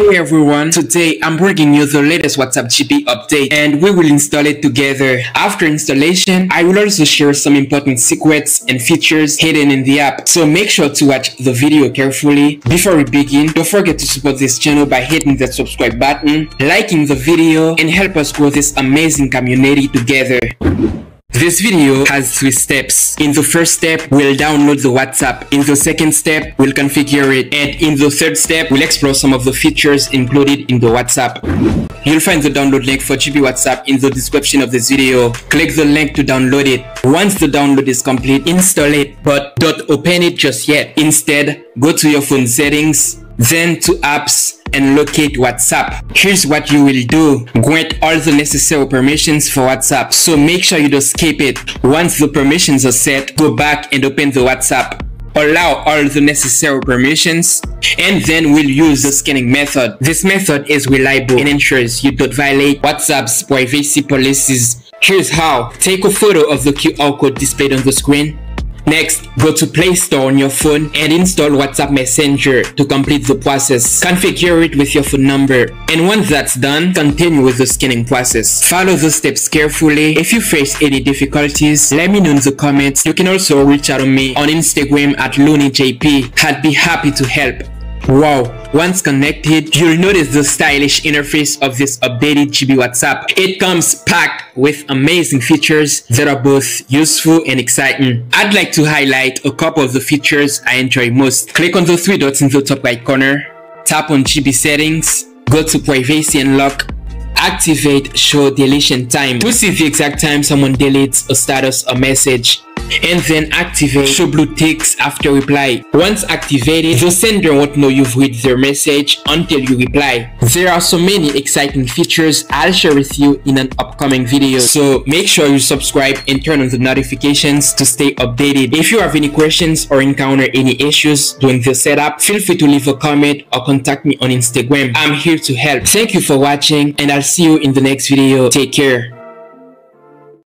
Hey everyone, today I'm bringing you the latest WhatsApp GB update and we will install it together. After installation, I will also share some important secrets and features hidden in the app. So make sure to watch the video carefully. Before we begin, don't forget to support this channel by hitting that subscribe button, liking the video, and help us grow this amazing community together. This video has three steps. In the first step, we'll download the WhatsApp. In the second step, we'll configure it. And in the third step, we'll explore some of the features included in the WhatsApp. You'll find the download link for GB WhatsApp in the description of this video. Click the link to download it. Once the download is complete, install it, but don't open it just yet. Instead, go to your phone settings, then to apps, and locate WhatsApp. Here's what you will do. Grant all the necessary permissions for WhatsApp. So make sure you don't skip it. Once the permissions are set, go back and open the WhatsApp. Allow all the necessary permissions and then we'll use the scanning method. This method is reliable and ensures you don't violate WhatsApp's privacy policies. Here's how. Take a photo of the QR code displayed on the screen Next, go to Play Store on your phone and install WhatsApp Messenger to complete the process. Configure it with your phone number. And once that's done, continue with the scanning process. Follow the steps carefully. If you face any difficulties, let me know in the comments. You can also reach out to me on Instagram at LooneyJP. I'd be happy to help. Wow, once connected, you'll notice the stylish interface of this updated GB WhatsApp. It comes packed with amazing features that are both useful and exciting. I'd like to highlight a couple of the features I enjoy most. Click on the three dots in the top right corner, tap on GB settings, go to privacy and lock, activate show deletion time to see the exact time someone deletes a status or message and then activate show blue ticks after reply. Once activated, the sender won't know you've read their message until you reply. There are so many exciting features I'll share with you in an upcoming video. So make sure you subscribe and turn on the notifications to stay updated. If you have any questions or encounter any issues during the setup, feel free to leave a comment or contact me on Instagram. I'm here to help. Thank you for watching and I'll see you in the next video. Take care.